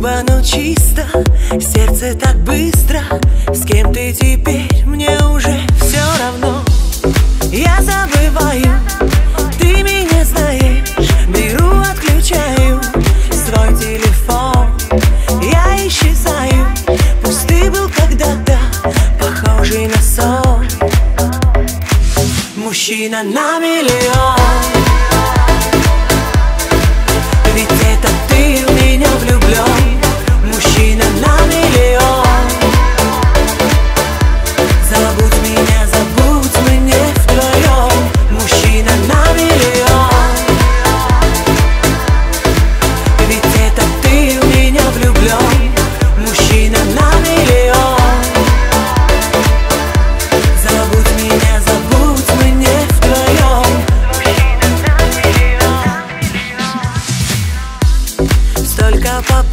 грубо, но чисто Сердце так быстро. С кем ты теперь, мне уже все равно. Я забываю, ты меня знаешь. Беру, отключаю свой телефон. Я исчезаю, пусть ты был когда-то Похожий на сон. Мужчина на миллион. Ведь это ты в меня влюблен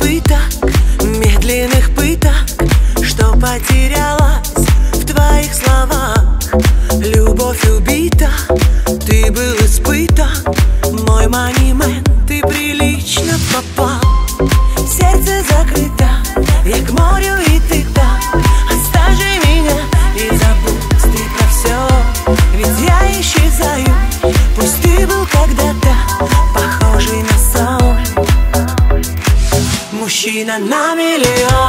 и так na na mi le yo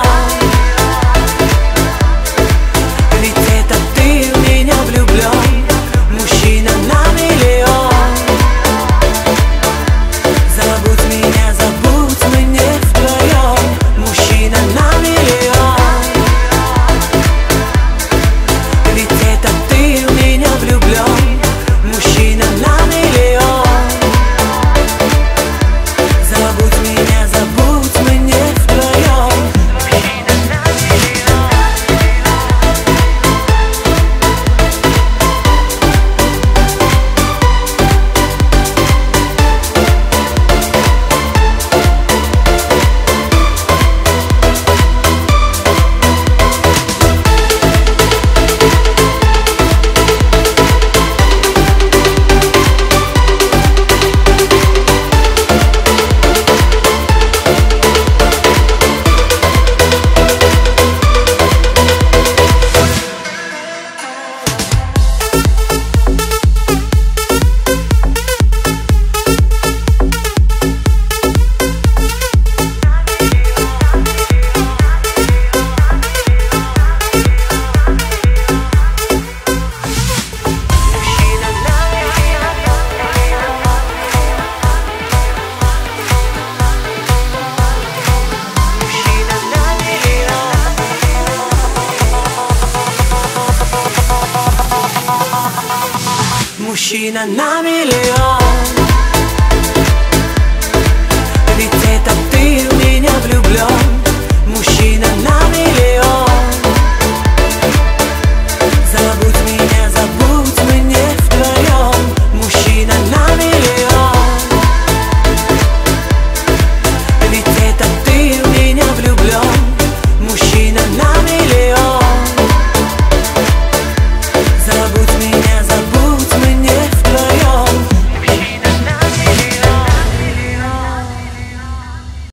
しな涙よ